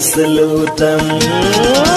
Salutam.